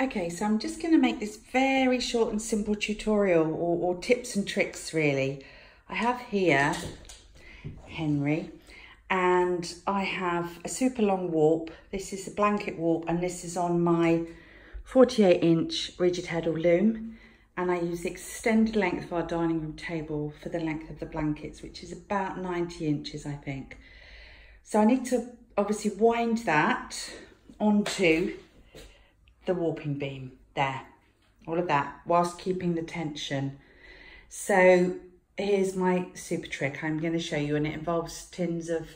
Okay, so I'm just going to make this very short and simple tutorial or, or tips and tricks really. I have here Henry and I have a super long warp. This is a blanket warp and this is on my 48 inch rigid heddle loom and I use the extended length of our dining room table for the length of the blankets which is about 90 inches I think. So I need to obviously wind that onto the warping beam there, all of that, whilst keeping the tension. So here's my super trick I'm going to show you and it involves tins of,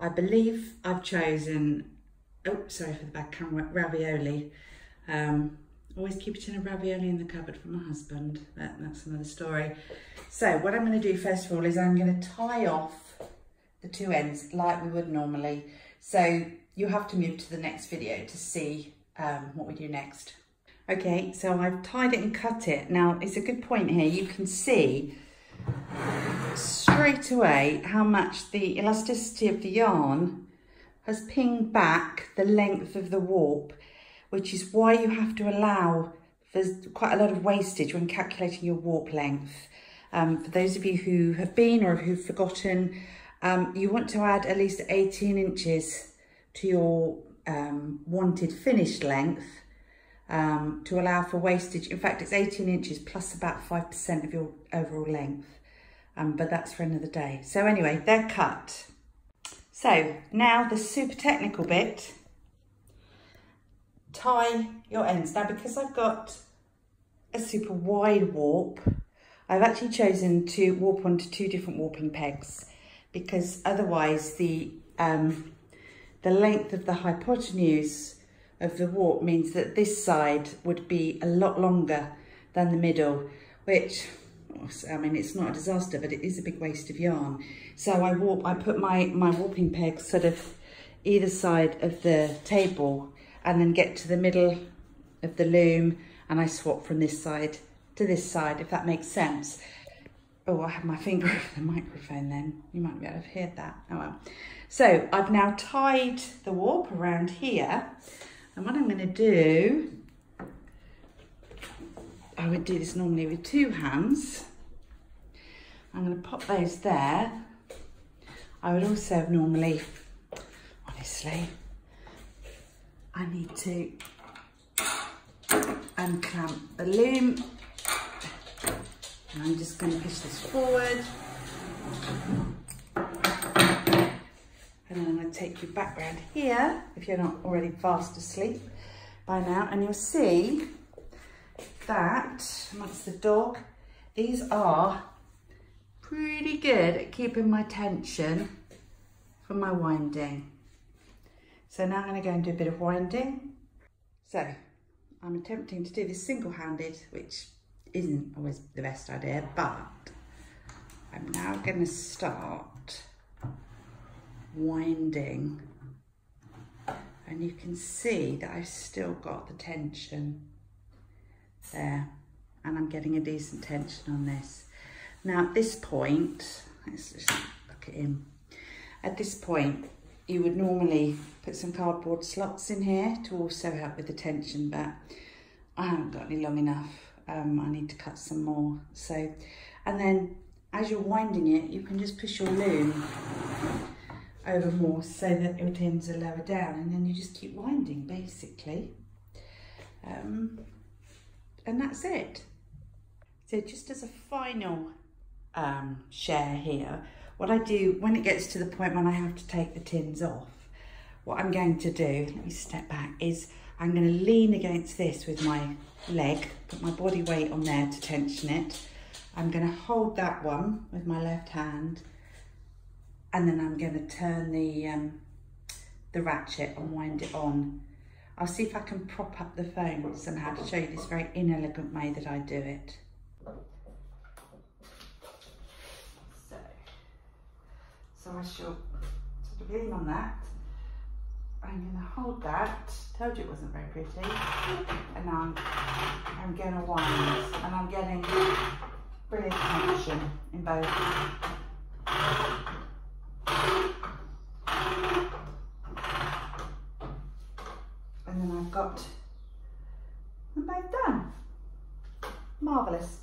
I believe I've chosen, oh, sorry for the bad camera, ravioli. Um, always keep a tin of ravioli in the cupboard for my husband, but that's another story. So what I'm going to do first of all is I'm going to tie off the two ends like we would normally. So you have to move to the next video to see um, what we do next. Okay, so I've tied it and cut it. Now, it's a good point here. You can see straight away how much the elasticity of the yarn has pinged back the length of the warp, which is why you have to allow there's quite a lot of wastage when calculating your warp length. Um, for those of you who have been or who've forgotten, um, you want to add at least 18 inches to your um, wanted finished length um, to allow for wastage. In fact, it's 18 inches plus about 5% of your overall length, um, but that's for another day. So anyway, they're cut. So now the super technical bit, tie your ends. Now because I've got a super wide warp, I've actually chosen to warp onto two different warping pegs because otherwise the um, the length of the hypotenuse of the warp means that this side would be a lot longer than the middle, which, I mean, it's not a disaster, but it is a big waste of yarn. So I warp, I put my, my warping pegs sort of either side of the table and then get to the middle of the loom and I swap from this side to this side, if that makes sense. Oh, I have my finger over the microphone then. You might be able to hear that. Oh well. So I've now tied the warp around here. And what I'm going to do, I would do this normally with two hands. I'm going to pop those there. I would also normally, honestly, I need to unclamp the loom. And I'm just going to push this forward. And then I'm going to take you back round here, if you're not already fast asleep by now, and you'll see that amongst the dog, these are pretty good at keeping my tension for my winding. So now I'm going to go and do a bit of winding. So I'm attempting to do this single-handed, which isn't always the best idea, but I'm now going to start winding and you can see that I've still got the tension there and I'm getting a decent tension on this. Now at this point, let's just look at him. At this point, you would normally put some cardboard slots in here to also help with the tension, but I haven't got any long enough. Um, I need to cut some more. So, and then as you're winding it, you can just push your loom over more so that your ends are lower down and then you just keep winding basically. Um, and that's it. So just as a final um, share here, what I do when it gets to the point when I have to take the tins off, what I'm going to do, let me step back, is I'm going to lean against this with my leg, put my body weight on there to tension it. I'm going to hold that one with my left hand and then I'm going to turn the um, the ratchet and wind it on. I'll see if I can prop up the phone somehow to show you this very inelegant way that I do it. So, so I shall sort of lean on that. I'm going to hold that. Told you it wasn't very pretty. And now I'm, I'm going to wind and I'm getting brilliant tension in both. And then I've got and they've done. Marvellous.